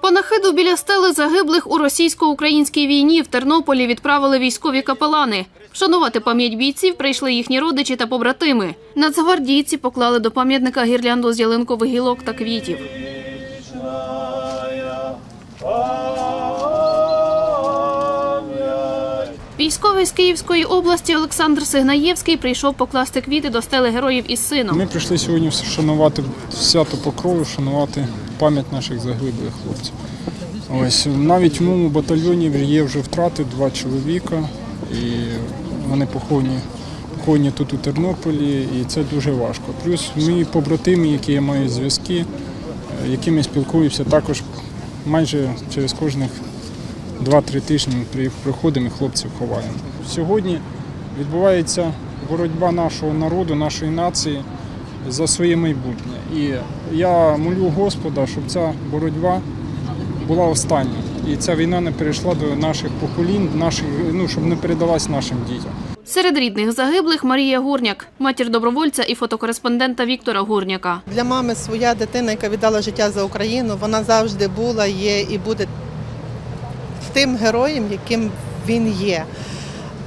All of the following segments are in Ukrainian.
Панахиду біля стели загиблих у російсько-українській війні в Тернополі відправили військові капелани. Вшанувати пам'ять бійців прийшли їхні родичі та побратими. Нацгвардійці поклали до пам'ятника гірлянду з ялинкових гілок та квітів. Військовий з Київської області Олександр Сигнаєвський прийшов покласти квіти до стели героїв із сином. Ми прийшли сьогодні вшанувати свято покрову, вшанувати пам'ять наших загиблих хлопців. Ось навіть в моєму батальйоні є вже втрати два чоловіка, і вони поховані, поховані тут у Тернополі, і це дуже важко. Плюс мої побратими, які я маю зв'язки, е, якими спілкуюся, також майже через кожних 2-3 тижні при- приходимо і хлопців ховаємо. Сьогодні відбувається боротьба нашого народу, нашої нації за своє майбутнє. І я молю Господа, щоб ця боротьба була остання. І ця війна не перейшла до наших поколінь, наших, ну, щоб не передалась нашим дітям. Серед рідних загиблих Марія Гурняк, матір добровольця і фотокореспондента Віктора Гурняка. Для мами своя дитина, яка віддала життя за Україну, вона завжди була, є і буде тим героєм, яким він є.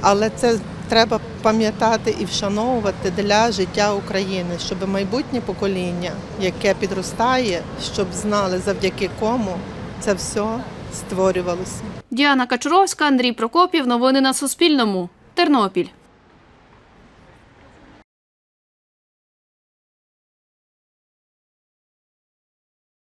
Але це треба пам'ятати і вшановувати для життя України, щоб майбутнє покоління, яке підростає, щоб знали завдяки кому це все створювалося. Діана Качуровська, Андрій Прокопів. Новини на Суспільному. Тернопіль.